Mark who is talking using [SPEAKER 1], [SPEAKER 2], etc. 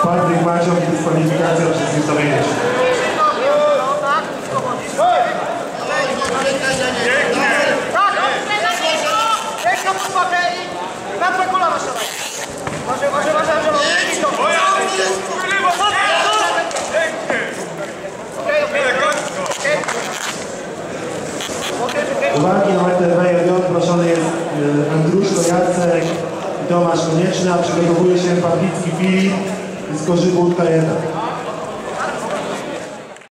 [SPEAKER 1] Quadro em imagem
[SPEAKER 2] Uwagi na metę J proszony jest e, Andruszko Jacek, Tomasz Konieczny, a przygotowuje się Pawlicki Filip z Korzybów K1.